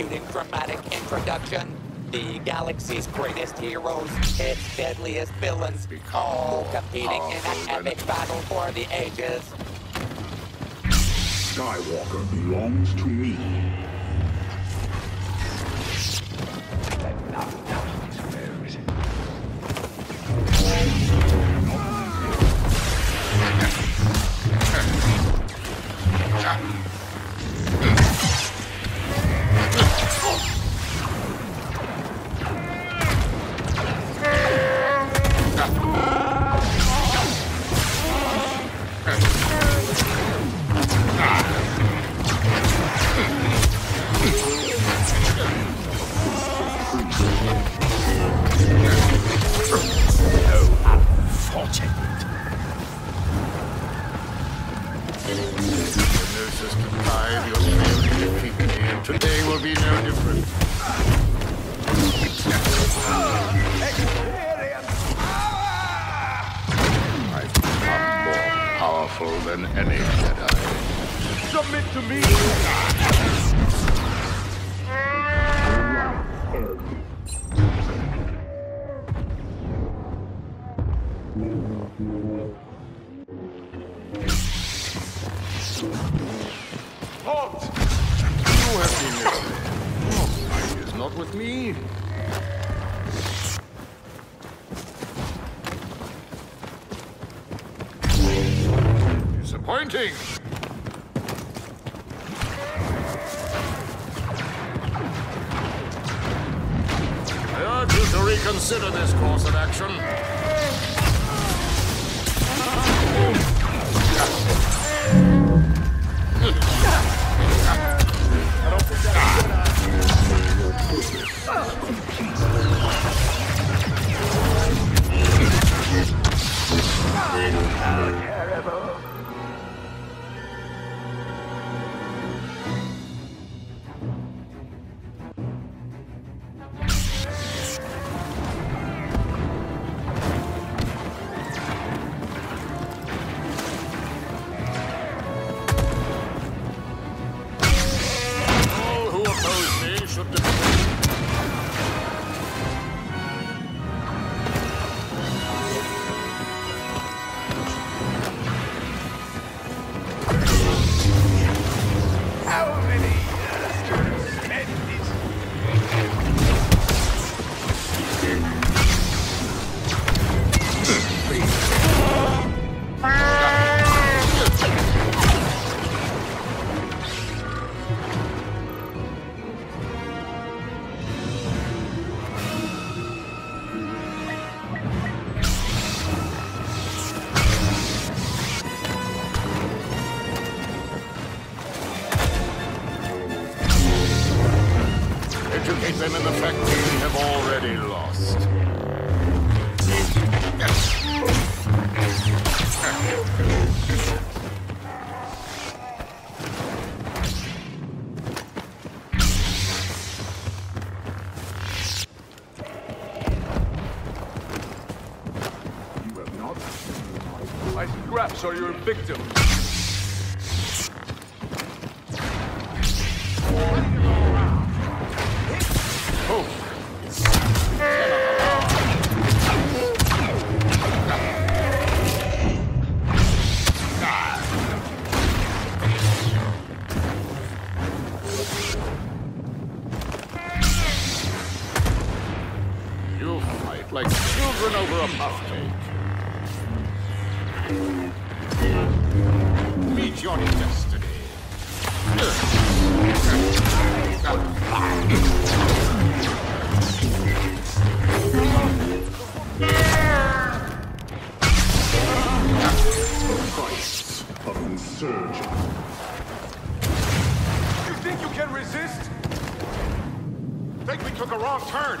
exciting, dramatic introduction. The galaxy's greatest heroes, its deadliest villains, all competing in an epic battle for the ages. Skywalker belongs to me. Will be no different. I've become more powerful than any Jedi. Submit to me! With me. Disappointing. I urge you to reconsider this course of action. Educate them in the fact we have already lost. You have not My scraps are your victim. Like children over a puff cake. Meet your destiny. Christ of insurgent. You think you can resist? Think we took a wrong turn.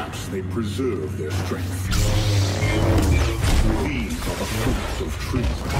Perhaps they preserve their strength. These are the fruits of treason.